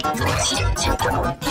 ちゃっと